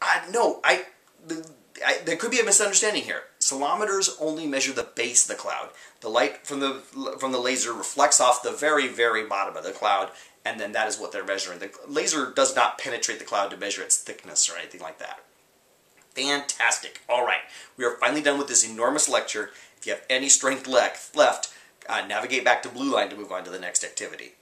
I no, I, the, I, there could be a misunderstanding here. Ceilometers only measure the base of the cloud. The light from the from the laser reflects off the very very bottom of the cloud, and then that is what they're measuring. The laser does not penetrate the cloud to measure its thickness or anything like that. Fantastic. All right, we are finally done with this enormous lecture. If you have any strength left, uh, navigate back to Blue Line to move on to the next activity.